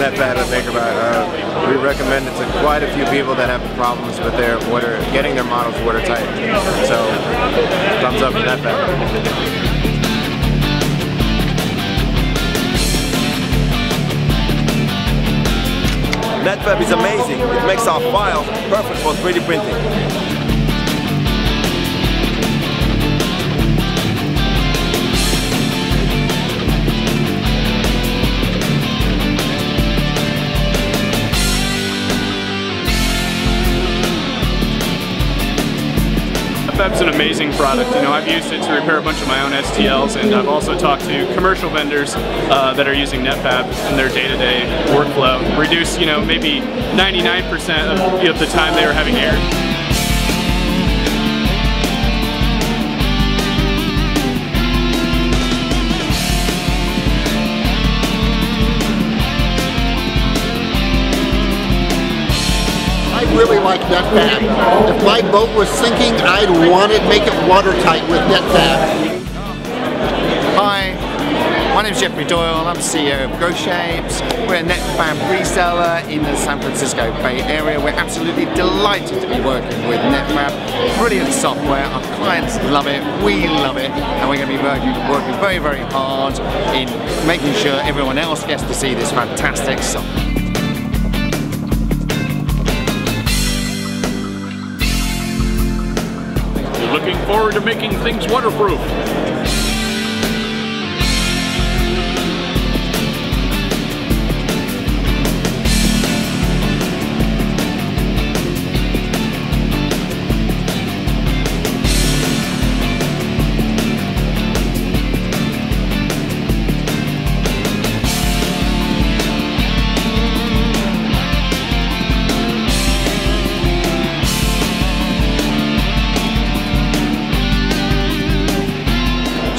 netfabb at MakerBot. Uh, we recommend it to quite a few people that have problems with their water, getting their models watertight. So, thumbs up for that netfabb. netfabb is amazing. It makes our files perfect for 3D printing. Fab's an amazing product. You know, I've used it to repair a bunch of my own STLs, and I've also talked to commercial vendors uh, that are using netfabb in their day-to-day -day workflow. Reduce, you know, maybe 99% of, of the time they were having errors. Really like netfabb. If my boat was sinking, I'd want it, make it watertight with netfabb. Hi, my name is Jeffrey Doyle, I'm CEO of GrowShapes. We're a netfabb reseller in the San Francisco Bay Area. We're absolutely delighted to be working with netfabb. Brilliant software, our clients love it, we love it, and we're going to be working, working very, very hard in making sure everyone else gets to see this fantastic software. Making things waterproof.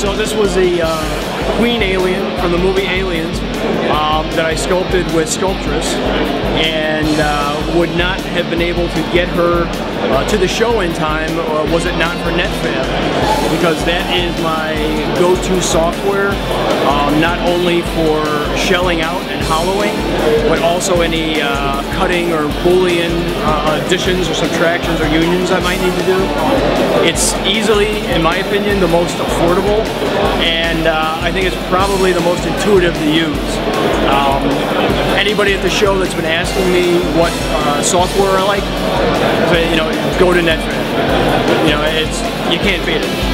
So this was the uh, queen alien from the movie Aliens. Um, that I sculpted with Sculptris and uh, would not have been able to get her uh, to the show in time uh, was it not for netfabb because that is my go-to software um, not only for shelling out and hollowing but also any uh, cutting or boolean uh, additions or subtractions or unions I might need to do. It's easily, in my opinion, the most affordable and uh, I think it's probably the most intuitive to use. Um, anybody at the show that's been asking me what uh, software I like, you know, go to netfabb. You know, it's you can't beat it.